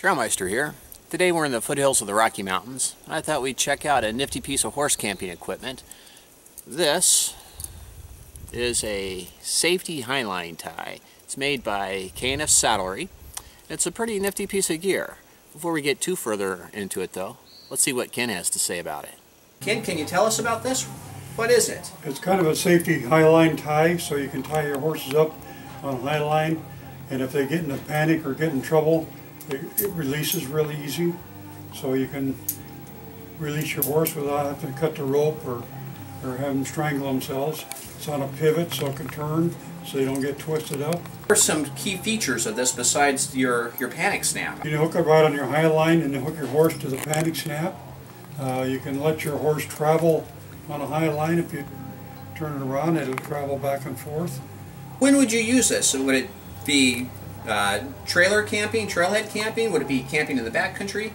Trailmeister here. Today we're in the foothills of the Rocky Mountains. I thought we'd check out a nifty piece of horse camping equipment. This is a safety highline tie. It's made by K&S Saddlery. It's a pretty nifty piece of gear. Before we get too further into it though, let's see what Ken has to say about it. Ken, can you tell us about this? What is it? It's kind of a safety highline tie, so you can tie your horses up on a highline, and if they get in a panic or get in trouble, it, it releases really easy. So you can release your horse without having to cut the rope or, or have them strangle themselves. It's on a pivot so it can turn so they don't get twisted up. What are some key features of this besides your, your panic snap? You can hook it right on your highline and then hook your horse to the panic snap. Uh, you can let your horse travel on a highline. If you turn it around, it'll travel back and forth. When would you use this? Would it be uh, trailer camping, trailhead camping? Would it be camping in the backcountry?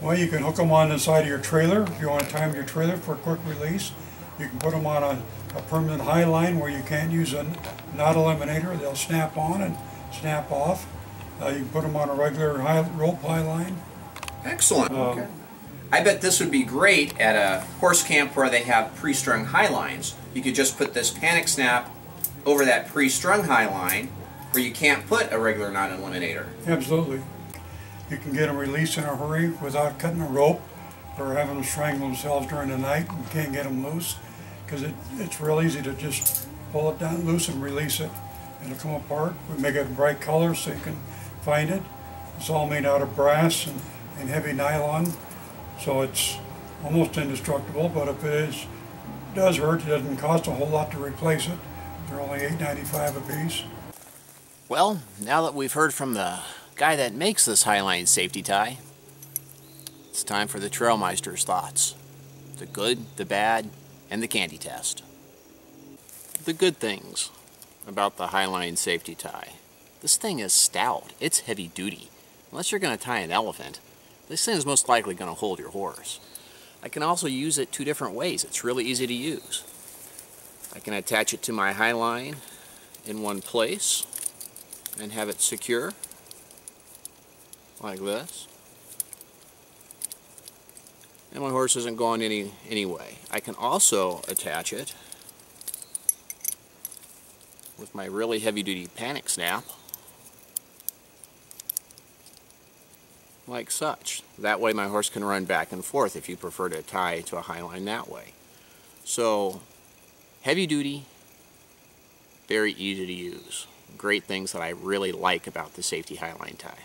Well, you can hook them on the side of your trailer if you want to time your trailer for a quick release. You can put them on a, a permanent high line where you can't use a knot eliminator. They'll snap on and snap off. Uh, you can put them on a regular high, rope high line. Excellent. Um, okay. I bet this would be great at a horse camp where they have pre-strung high lines. You could just put this panic snap over that pre-strung high line where you can't put a regular knot eliminator. Absolutely. You can get them released in a hurry without cutting a rope or having them strangle themselves during the night and can't get them loose because it, it's real easy to just pull it down loose and release it. It'll come apart. We make it bright color so you can find it. It's all made out of brass and, and heavy nylon so it's almost indestructible but if it is does hurt it doesn't cost a whole lot to replace it. They're only $8.95 a piece. Well, now that we've heard from the guy that makes this Highline safety tie, it's time for the Trailmeister's thoughts. The good, the bad, and the candy test. The good things about the Highline safety tie. This thing is stout. It's heavy duty. Unless you're going to tie an elephant, this thing is most likely going to hold your horse. I can also use it two different ways. It's really easy to use. I can attach it to my Highline in one place and have it secure like this. And my horse isn't going any anyway. I can also attach it with my really heavy duty panic snap like such. That way my horse can run back and forth if you prefer to tie to a high line that way. So heavy duty, very easy to use. Great things that I really like about the safety highline tie.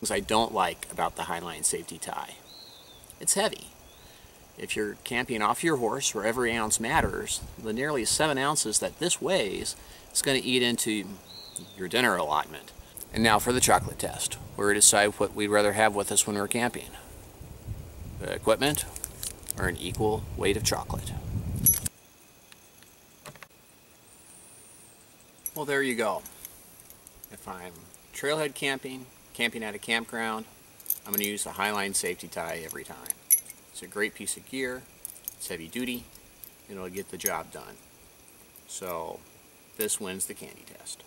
Things I don't like about the highline safety tie. It's heavy. If you're camping off your horse where every ounce matters, the nearly seven ounces that this weighs is going to eat into your dinner allotment. And now for the chocolate test. Where We're decide what we'd rather have with us when we're camping. The equipment or an equal weight of chocolate. Well, there you go. If I'm trailhead camping, camping at a campground, I'm going to use the Highline safety tie every time. It's a great piece of gear, it's heavy duty, and it'll get the job done. So, this wins the candy test.